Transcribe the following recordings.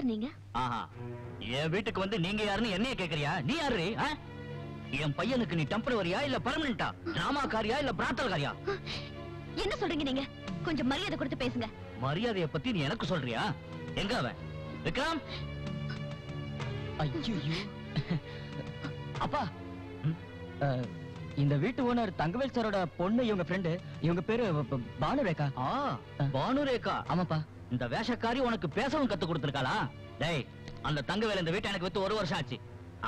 Sir நீங்க? ஆஹா என் வீட்டுக்கு வந்து நீங்க யாருன்னு என்னைய கேக்குறியா? நீ யாரு? என் பையனுக்கு நீ டெம்பரவரியா இல்ல பர்மனண்டா டிராமாக்காரியா இல்ல பிராத்தல்காரியா? என்ன சொல்றீங்க நீங்க? கொஞ்சம் மரியாதை கொடுத்து பேசுங்க. மரியாதைய பத்தி நீ எனக்கு சொல்றியா? எங்க அவன்? விக்ரம்? ஐயோ அப்பா. இந்த வீட்டு ஓனர் தங்கவேல் சாரோட பொண்ணு இவங்க ஃப்ரெண்டு இவங்க பேரு ப- ப- பானு ரேகா ஆ பானுரேகா? ஆமாப்பா. இந்த வேஷக்காரி உனக்கு பேசவும் கத்து கொடுத்திருக்காளா? டேய் அந்த தங்கவேல் இந்த வீட்டை எனக்கு வித்து ஒரு வருஷம் ஆச்சு.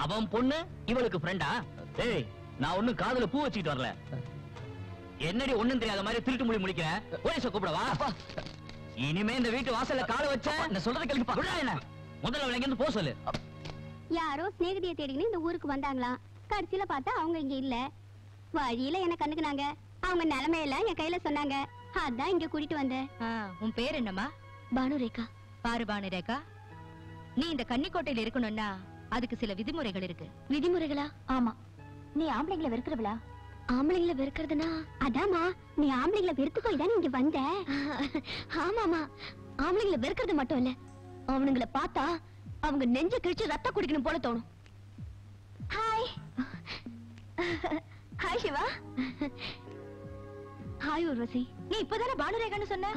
அவன் பொண்ணு இவளுக்கு ஃப்ரெண்டா டேய் நான் ஒண்ணும் காதுல பூ வச்சுக்கிட்டு வரல. என்னடி ஒண்ணும் தெரியாத மாதிரி திருட்டு மொழி முடிக்கிறேன் போலீஸ கூப்பிடவா இனிமே இந்த வீட்டு வாசல்ல கால வச்ச நான் சொல்றத கேளுப்பா விடா என்ன? முதல்ல அவளை இருந்து போ சொல்லு. யாரோ சிநேகிதியை தேடிக்கின்னு இந்த ஊருக்கு வந்தாங்களாம். கடைசியில பார்த்தா அவங்க இங்க இல்ல. வழியில என்ன கண்டுக்குனாங்க. அவங்க நிலைமையெல்லாம் என் கையில சொன்னாங்க. அதான் இங்க கூட்டிட்டு வந்தேன். உன் பேர் என்னம்மா? பானு ரேகா பாரு பானு ரேகா நீ இந்த கன்னிக்கோட்டையில இருக்கணும்னா அதுக்கு சில விதிமுறைகள் இருக்கு. விதிமுறைகளா? ஆமா. நீ ஆம்பளைங்களை வெறுக்கிறவளா? ஆம்பளைங்களை வெறுக்கிறதுனா? அதாம்மா நீ ஆம்பளைங்களை வெறுத்து போய் தானே இங்க வந்த. ஆமாமா ஆம்பளைங்களை வெறுக்கிறது மட்டும் இல்ல அவனுங்களை பார்த்தா அவங்க நெஞ்ச கிழிச்சு ரத்த குடிக்கணும் போல தோணும். Hi hi Siva. Hi Urvashi நீ இப்பதானே பானு ரேகான்னு சொன்ன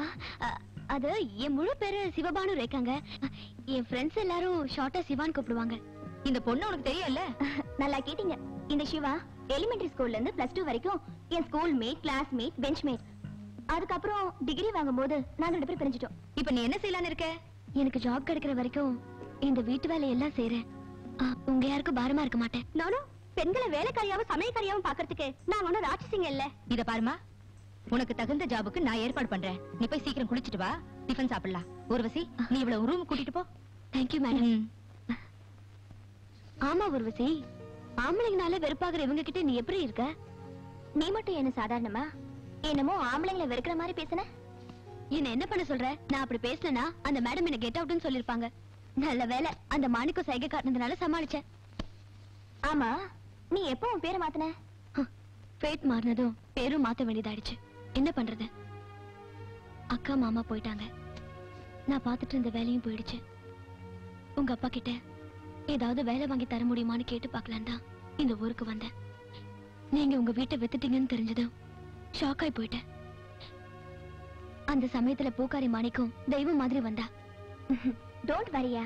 அது என் முழு பேரு சிவபானு ரேக்காங்க என் ஃப்ரெண்ட்ஸ் எல்லாரும் ஷார்ட்டா சிவான்னு கூப்பிடுவாங்க. இந்த பொண்ணு உனக்கு தெரியல நல்லா கேட்டீங்க. இந்த சிவா எலிமெண்டரி ஸ்கூல்ல இருந்து பிளஸ் டூ வரைக்கும் என் school mate class mate bench mate அதுக்கப்புறம் டிகிரி வாங்கும்போது நாங்க ரெண்டு பேரும் பிரிஞ்சிட்டோம். இப்ப நீ என்ன செய்யலான்னு இருக்க? எனக்கு ஜாப் கிடைக்கிற வரைக்கும் இந்த வீட்டு வேலையெல்லாம் செய்றேன். ஆ, உங்க யாருக்கும் பாரமா இருக்க மாட்டேன். நானும் பெண்களை வேலைக்காரியாவும் சமயக்காரியாவும் பாக்குறதுக்கு நான் ஒன்னும் ராட்சசிங்க இல்ல. இத பாருமா. உனக்கு தகுந்த ஜாபுக்கு நான் ஏற்பாடு பண்றேன். நீ போய் சீக்கிரம் குளிச்சிட்டு வா. டிஃபன் சாப்பிடலாம். ஊர்வசி நீ இவ்வளவு ரூம் கூட்டிட்டு போ. தேங்க்யூ மேடம் ஆமா உர்வசி ஆம்பளைங்கனால வெறுப்பாகிற இவங்க கிட்ட நீ எப்படி இருக்க? நீ மட்டும் என்ன சாதாரணமா? என்னமோ ஆம்பளைங்களை வெறுக்கிற மாதிரி பேசுன? என்ன என்ன பண்ண சொல்ற? நான் அப்படி பேசினா அந்த மேடம் என்ன கெட் அவுட்னு சொல்லிருப்பாங்க நல்ல வேலை அந்த மாணிக்க சைகை காட்டினதுனால சமாளிச்சேன். ஆமா நீ எப்போ உன் பேரை மாத்தின? ஃபேட் மாறினதும் பேரும் மாத்த வேண்டியதாயிடுச்சு. என்ன பண்றது? அக்கா மாமா போயிட்டாங்க. நான் பார்த்துட்டு இருந்த வேலையும் போயிடுச்சு. உங்க அப்பா கிட்ட ஏதாவது வேலை வாங்கி தர முடியுமான்னு கேட்டு பார்க்கலாம் தான் இந்த ஊருக்கு வந்தேன். நீங்க உங்க வீட்டை வித்துட்டீங்கன்னு தெரிஞ்சதும் ஷாக் ஆகி போயிட்டேன். அந்த சமயத்துல பூக்காரி மாணிக்கம் தெய்வம் மாதிரி வந்தா. டோன்ட் வரியா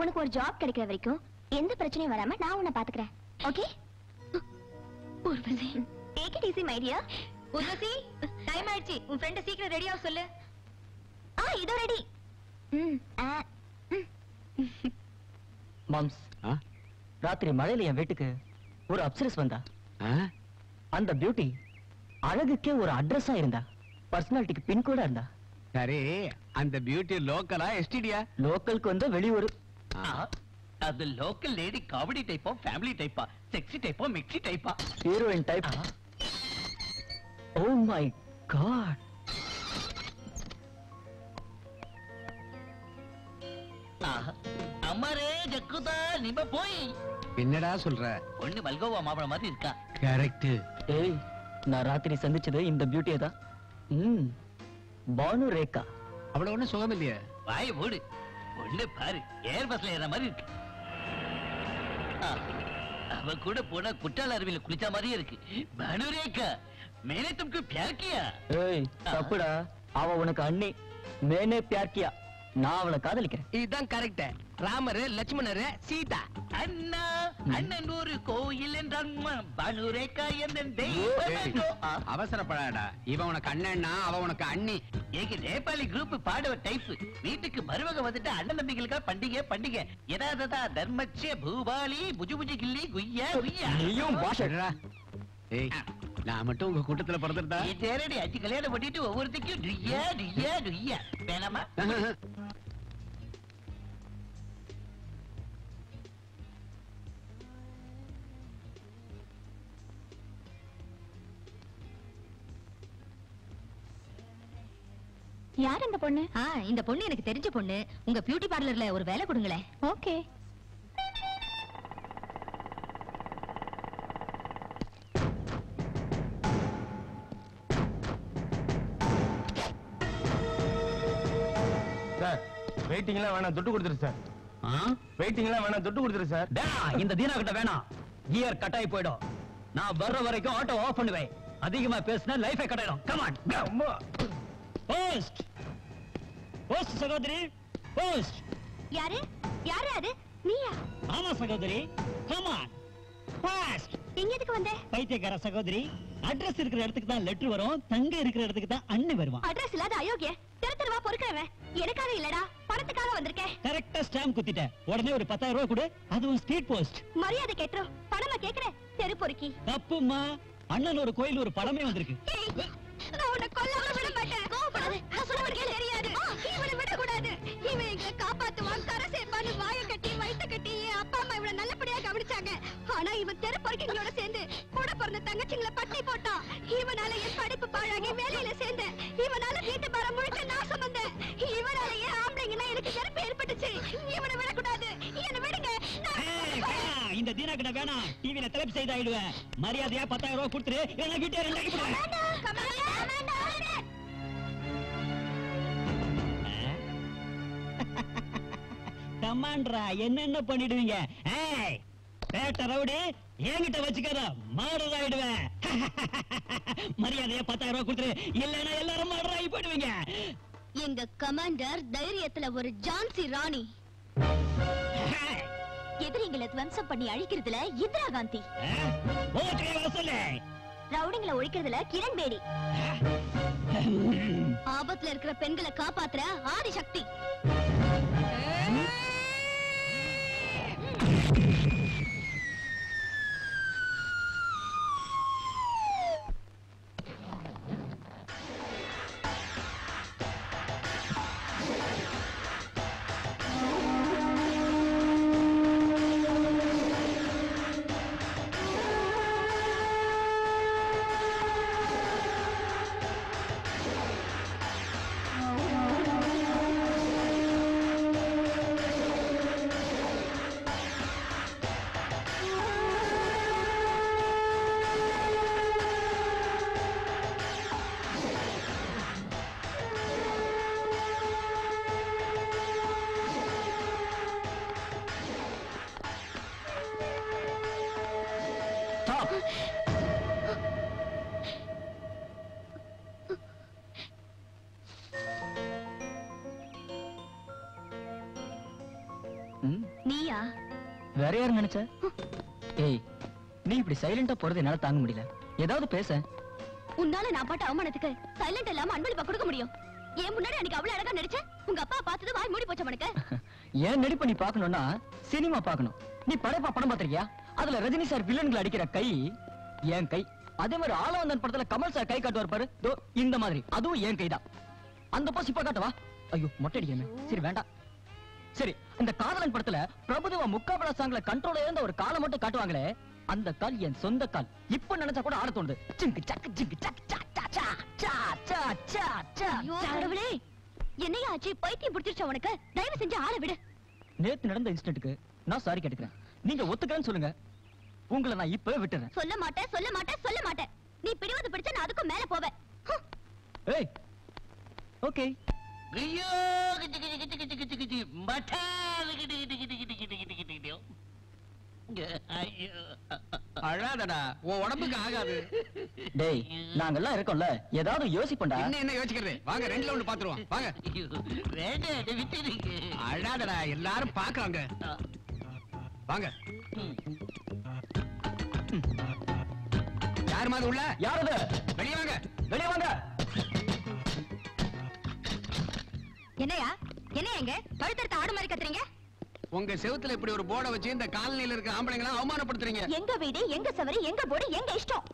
உனக்கு ஒரு ஜாப் கிடைக்கிற வரைக்கும் எந்த பிரச்சனையும் வராம நான் உன்னை பாத்துக்கிறேன் okay Urvashi take it easy my Urvashi time ஆயிடுச்சு. உன் ஃப்ரெண்ட சீக்கிரம் ரெடி ஆக சொல்லு. ஆ இதோ ரெடி ம் ஆ மாம்ஸ் ராத்திரி மழையில என் வீட்டுக்கு ஒரு அப்சரஸ் வந்தா. அந்த பியூட்டி அழகுக்கே ஒரு அட்ரஸா இருந்தா. பர்சனாலிட்டிக்கு பின் கூட இருந்தா. சரி அந்த பியூட்டி லோக்கலா எஸ்டிடியா லோக்கலுக்கு வந்து வெளியூர். அது லோக்கல் லேடி காமெடி டைப்பா ஃபேமிலி டைப்பா செக்ஸி டைப்பா மிக்ஸி டைப்பா heroine type oh my god அம்மாரே ஜக்குதா நிம போய். என்னடா சொல்ற? ஒண்ணு மல்கோவா மாம்பழம் மாதிரி இருக்கா. கரெக்ட் ஏய் நான் ராத்திரி சந்திச்சது இந்த பியூட்டியை தான். ம் பானு ரேகா. அவ்வளவு ஒண்ணும் சுகம் இல்லையே வாய மூடு. ஒண்ணு பாரு ஏர் பஸ்ல ஏற மாதிரி இருக்கு. அவ கூட போனா குற்றால அருவியில குளிச்ச மாதிரியே இருக்கு. பனுரேக்கா மேலே தும்கு பியார் கியா ஏய் தப்புடா. அவ உனக்கு அண்ணி. மேனே பியார் கியா நான் அவளை காதலிக்கிறேன். இதுதான் கரெக்ட் ராமரு லட்சுமணரு சீதா. அண்ணா அண்ணன் ஒரு கோயில் என்றான். பனுரேக்கா என்ற ஏய், தெய்வம் ஆ, அவசரப்படாடா இவன் உனக்கு அண்ணன்னா அவ உனக்கு அண்ணி. எங்க நேபாளி குரூப் பாடுவ டைப் வீட்டுக்கு மருமக வந்துட்டு அண்ணன் தம்பிகளுக்கா பண்டிகை பண்டிகை. எதாததா தர்மச்சே பூபாலி புஜு புஜு கிள்ளி குய்யா குய்யா. நீயும் பாஷா. சரிடா. ஏய். நான் மட்டும் உங்க கூட்டத்துல பிறந்திருந்தா? நீ தேரடி அஞ்சு கல்யாணம் பண்ணிட்டு ஒவ்வொருத்தைக்கும் டுய்யா டுய்யா டுய்யா. வேணாமா? யார் அந்த பொண்ணு? ஆ இந்த பொண்ணு எனக்கு தெரிஞ்ச பொண்ணு. உங்க பியூட்டி பார்லர்ல ஒரு வேலை கொடுங்களேன். ஓகே. வெயிட்டிங்லாம் வேணாம் துட்டு கொடுத்துரு சார். வெயிட்டிங்லாம் வேணாம் துட்டு கொடுத்துரு சார். இந்த தீனா கிட்ட வேணாம். கியர் கட்டாயி போயிடும். நான் வர்ற வரைக்கும் ஆட்டோ ஆஃப் பண்ணுவேன். அதிகமா பேசினா லைஃபை கட்டாயிடும். கமான் போஸ்ட் போஸ்ட் சகோதரி. போஸ்ட் யாரு? யாரு அது? நீயா? ஆமா சகோதரி. கமான் ஃபாஸ்ட் எங்க எதுக்கு வந்த? பைத்தியக்கார சகோதரி. அட்ரஸ் இருக்கிற இடத்துக்கு தான் லெட்டர் வரும். தங்க இருக்கிற இடத்துக்கு தான் அண்ணி வருவான். அட்ரஸ் இல்லாத அயோக்கிய தெரு தெருவா பொறுக்கிறவன். எனக்காக இல்லடா. பணத்துக்காக வந்திருக்கேன். கரெக்டா ஸ்டாம்ப் குத்திட்ட உடனே ஒரு பத்தாயிரம் ரூபாய் கொடு. அதுவும் ஸ்பீட் போஸ்ட். மரியாதை கேட்டுரும். பணமா கேக்குற தெரு பொறுக்கி. தப்புமா அண்ணன் ஒரு கோயில் ஒரு படமே வந்திருக்கு. நான் உன்னை கொல்லாம விட மாட்டேன். கோவப்படாத. நான் சொல்ல தெரியாது. இவனை விடக்கூடாது. இவன் எங்களை காப்பாத்துவான். கரை சேர்ப்பான்னு வாயை கட்டி வயித்த கட்டி என் அப்பா அம்மா இவனை நல்லபடியா கவனிச்சாங்க. ஆனா இவன் தெரு பொறுக்கிங்களோட சேர்ந்து கூட பிறந்த தங்கச்சிங்களை பட்டி போட்டான். இவனால என் படிப்பு பாழாகி வேலையில சேர்ந்தேன். இவனால வீட்டு பாரம் முழுக்க நான் வெறுப்பு ஏற்பட்டுச்சு இவனை விடக்கூடாது. என்னை விடுங்க. நான் இந்த தீனா கிட்ட வேணாம் டிவில தலைப்பு செய்து ஆயிடுவேன் மரியாதையா பத்தாயிரம் ரூபாய் கொடுத்துரு. இல்லைன்னா வீட்டை ரெண்டாக்கி போடுவேன். கமாண்ட்ரா என்னென்ன பண்ணிடுவீங்க? ஏய் பேட்ட ரவுடி என்கிட்ட வச்சுக்காத மாடர் ஆயிடுவேன் மரியாதையா பத்தாயிரம் ரூபாய் கொடுத்துரு. இல்லைன்னா எல்லாரும் மாடர் ஆகி போயிடுவீங்க. எங்க கமாண்டர் தைரியத்துல ஒரு ஜான்சி ராணி. எதிரிங்களை துவம்சம் பண்ணி அழிக்கிறதுல இந்திரா காந்தி. ரவுடிங்களை ஒழிக்கிறதுல கிரண் பேடி. ஆபத்துல இருக்கிற பெண்களை காப்பாத்துற ஆதிசக்தி. நீயா? வேற யாரு நினைச்ச? ஏய் நீ இப்படி சைலண்டா போறது என்னால தாங்க முடியல. ஏதாவது பேச. உன்னால நான் பாட்ட அவமானத்துக்கு சைலண்ட் இல்லாம அன்பளிப்பா கொடுக்க முடியும். ஏன் முன்னாடி அன்னைக்கு அவ்வளவு அழகா நடிச்ச? உங்க அப்பா பார்த்தது வாய் மூடி போச்ச உனக்கு ஏன் நடிப்பை நீ பார்க்கணும்னா சினிமா பார்க்கணும். நீ படைப்பா படம் பார்த்திருக்கியா? அதுல ரஜினி சார் வில்லன்களை அடிக்கிற கை என் கை. அதே மாதிரி ஆளவந்தன் படத்துல கமல் சார் கை காட்டுவார் பாரு. இந்த மாதிரி. அதுவும் என் கைதான். அந்த போஸ் இப்ப காட்டவா ஐயோ மொட்டை அடிக்கமே சரி வேண்டாம். சரி இந்த காதலன் படத்துல பிரபுதேவா முக்காபல சாங்ல கண்ட்ரோல இருந்த ஒரு காலை மட்டும் காட்டுவாங்களே அந்த கால் என் சொந்த கால். இப்ப நினைச்சா கூட ஆட தோணுது. சிங்கு சக்கு சிங்கு சக்கு சா சா சா சா சா சா சா ஐயோ சா. கடவுளே. என்னையா ஆச்சு? பைத்தியம் பிடிச்சிருச்சா உனக்கு? தயவு செஞ்சு ஆளை விடு. நேத்து நடந்த இன்சிடென்ட்க்கு நான் சாரி கேட்டுக்கிறேன். நீங்க ஒத்துக்கிறேன்னு சொல்லுங்க. உங்களை நான் இப்பவே விட்டுறேன். சொல்ல மாட்டேன் சொல்ல மாட்டேன் சொல்ல மாட்டேன். நீ பிடிவது பிடிச்சா நான் அதுக்கும் மேல போவேன். ஏய் ஓகே ஐயோ கிச்சு கிச்சு கிச்சு கிச்சு கிச்சு கிச்சு மட்டா கிட்டு கிட்டு கிட்டு கிட்டு கிட்டு கிட்டு கிட்டு கிட்டு ஐயோ அழாதடா உன் உடம்புக்கு ஆகாது டேய் நாங்கெல்லாம் இருக்கோம்ல ஏதாவது யோசிப்போம்டா என்ன என்ன யோசிக்கிறது வாங்க ரெண்டுல ஒண்ணு பாத்துருவோம் வாங்க வேண்டாம் அதை விட்டுடுங்க அழாதடா எல்லாரும் பாக்குறாங்க வாங்க யாரு மாதிரி உள்ள யார் அது வெளியே வாங்க வெளியே வாங்க என்னையா? என்ன எங்க கழுத்தறுத்த ஆடு மாதிரி கத்துறீங்க? உங்க செவுத்துல இப்படி ஒரு போர்டை வச்சு இந்த காலனில இருக்க ஆம்பளைங்களை அவமானப்படுத்துறீங்க. எங்க வீடு எங்க சவரி எங்க போடு எங்க இஷ்டம்?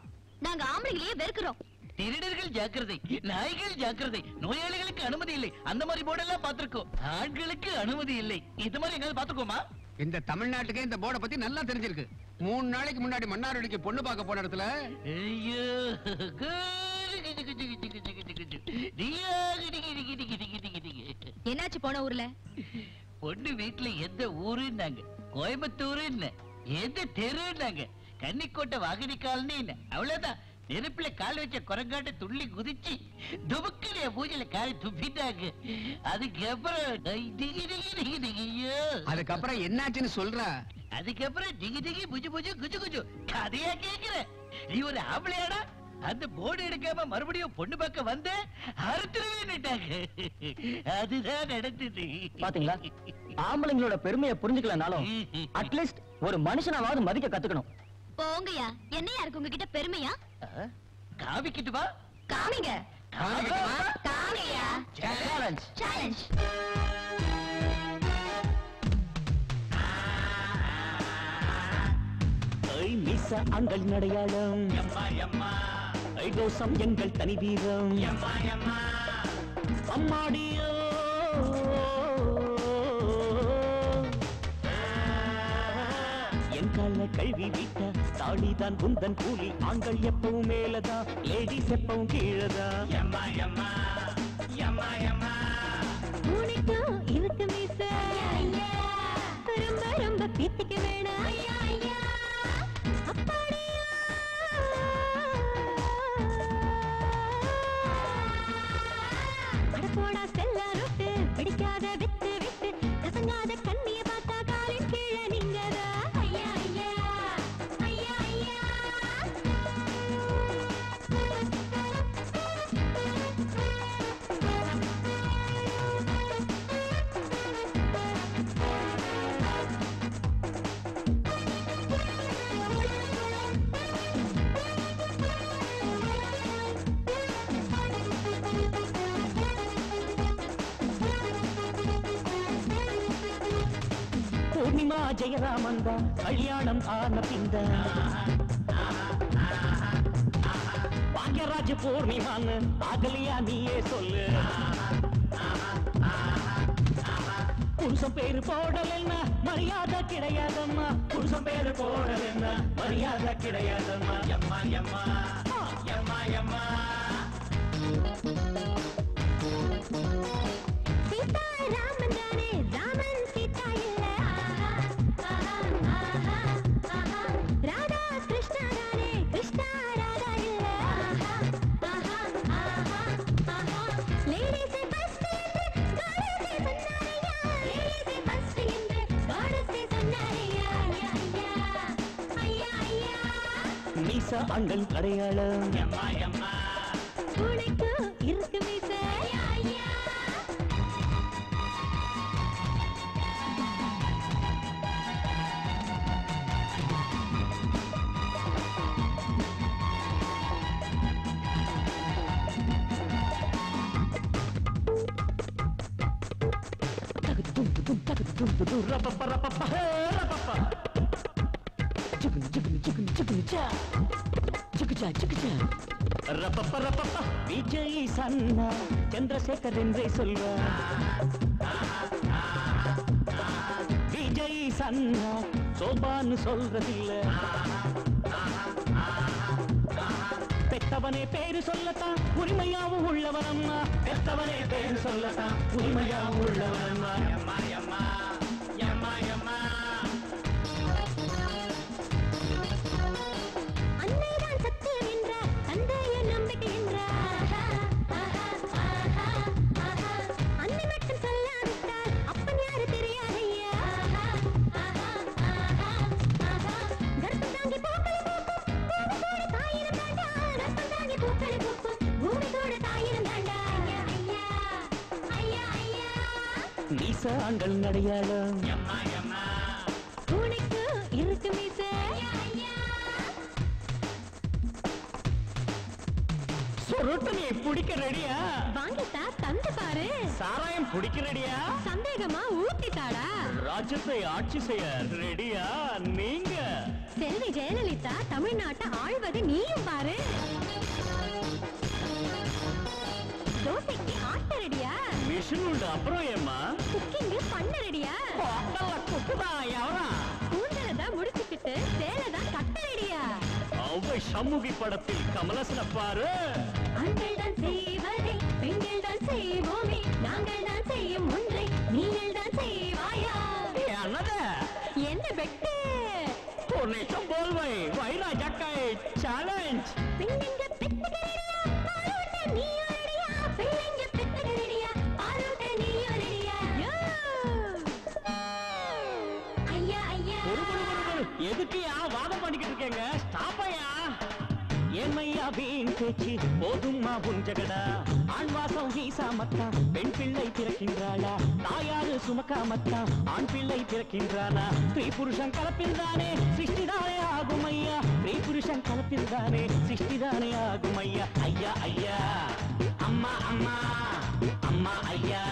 நாங்க ஆம்பளைங்களையே வெறுக்கிறோம். திருடர்கள் ஜாக்கிரதை நாய்கள் ஜாக்கிரதை நோயாளிகளுக்கு அனுமதி இல்லை. அந்த மாதிரி போர்டெல்லாம் பார்த்திருக்கோம். ஆண்களுக்கு அனுமதி இல்லை. இது மாதிரி எங்காவது பார்த்திருக்கோமா? இந்த தமிழ்நாட்டுக்கு இந்த போர்டை பத்தி நல்லா தெரிஞ்சிருக்கு. மூணு நாளைக்கு முன்னாடி மன்னார்வடிக்கு பொண்ணு பார்க்க போன இடத்துல ஐயோ குரு கிச்சு கிச்சு கிச்சு கிச்சு கிச்சு கிச்சு. டியா கிடி கிடி கிடி கிடி கிடி கிடி. என்னாச்சு போன ஊர்ல? பொண்ணு வீட்டுல எந்த ஊருன்னாங்க? கோயம்புத்தூருன்னு. எந்த தெருன்னாங்க? கன்னிக்கோட்டை வாகனி காலனி அவ்வளவுதான். நெருப்புல கால் வச்ச குரங்காட்ட துள்ளி குதிச்சு துபுக்கிலே பூஜையில காலை துப்பிட்டாங்க. அதுக்கப்புறம் அதுக்கப்புறம் என்னாச்சுன்னு சொல்றா? அதுக்கப்புறம் டிகி டிகி புஜு புஜு குஜு குஜு. கதையா கேக்குற. நீ ஒரு ஆம்பளையாடா? அந்த போர்டு எடுக்காம மறுபடியும் பொண்ணு பார்க்க வந்த அறுத்துருவேன்னுட்டாங்க அதுதான் நடந்தது. பாத்தீங்களா? ஆம்பளைங்களோட பெருமையை புரிஞ்சுக்கலனாலும் அட்லீஸ்ட் ஒரு மனுஷனாவது மதிக்க கத்துக்கணும். போங்கய்யா. என்னையா இருக்கு உங்ககிட்ட பெருமையா? ஆ? காமிக்கிட்டு வா. காமிங்க? காமிங்கய்யா. சேலஞ்ச் சேலஞ்ச் மிச அங்கள் நடையாளம். ஐதோசம் எங்கள் தனி வீரம். அம்மாடியோ. என் கால கல்வி விட்ட தாடிதான் குந்தன் கூலி ஆண்கள் எப்பவும் மேலதான் லேடிஸ் எப்பவும் கீழதான் உனக்கும் இருக்கு மீச சினிமா ஜெயராமன் தான் கல்யாணம் ஆன பிந்த பாக்யராஜ் பூர்ணிமான்னு அகலியா நீயே சொல்லு. புருஷம் பேரு போடலன்னா மரியாதை கிடையாதம்மா. புருஷம் பேரு போடலன்னா மரியாதை கிடையாதம்மா. எம்மா எம்மா எம்மா எம்மா. மீச அங்கள் அடையாளம் இருக்கு மீச விஜய் சன்னா சந்திரசேகர் என்றே சொல்வார் விஜய் சன்னா சோபான்னு சொல்றதில்ல பெத்தவனே பேரு சொல்லத்தான் உரிமையாவும் உள்ளவனம்மா பெத்தவனே பேரு சொல்லத்தான் உரிமையாவும் உள்ளவனம்மா மீச ஆண்கள் நடையாளம் உனக்கு இருக்கு மீச. சுருட்டனை பிடிக்க ரெடியா? வாங்கிட்டா தந்து பாரு. சாராயம் பிடிக்க ரெடியா? சந்தேகமா ஊத்திட்டாடா ராஜ்யத்தை ஆட்சி செய்ய ரெடியா நீங்க? செல்வி ஜெயலலிதா தமிழ்நாட்டை ஆழ்வது நீயும் பாரு. தோசைக்கு ஆட்ட ரெடியா? மிஷின் உண்டு அப்புறம் ஏம்மா? குக்கிங் பண்ண ரெடியா குப்புதான் எவரா கூந்தலை தான் முடிச்சுக்கிட்டு சேலை தான் கட்ட ரெடியா அவ்வை சண்முகி படத்தில் கமலசன பாரு. ஆண்கள் தான் செய்வதை பெண்கள் தான் செய்வோமே நாங்கள் தான் செய்யும் ஒன்றை எதுக்குயா வாதம் பண்ணிக்கிட்டு இருக்கேங்க? ஸ்டாப்பையா? ஏன்மையா வீண் பேச்சு? போதும்மா புஞ்சகடா? ஆண் வாசம் வீசாமத்தா பெண் பிள்ளை பிறக்கின்றாளா? தாயாரு சுமக்காமத்தா ஆண் பிள்ளை பிறக்கின்றானா ஸ்ரீ புருஷன் கலப்பில்தானே சிருஷ்டிதானே ஆகும் ஐயா. ஸ்ரீ புருஷன் கலப்பில்தானே சிருஷ்டிதானே ஆகும் ஐயா. ஐயா ஐயா. அம்மா அம்மா. அம்மா ஐயா.